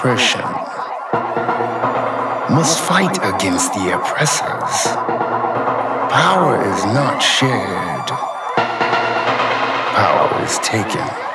oppression, must fight against the oppressors. Power is not shared, power is taken.